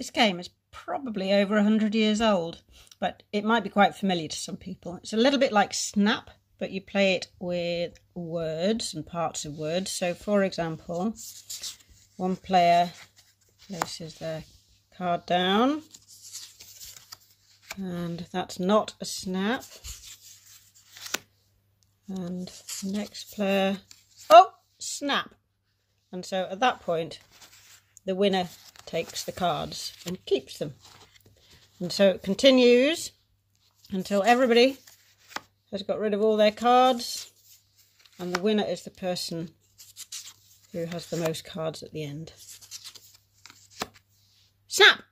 This game is probably over 100 years old, but it might be quite familiar to some people. It's a little bit like Snap, but you play it with words and parts of words. So, for example, one player places their card down, and that's not a snap. And next player, oh, snap. And so at that point, the winner takes the cards and keeps them. And so it continues until everybody has got rid of all their cards and the winner is the person who has the most cards at the end. Snap!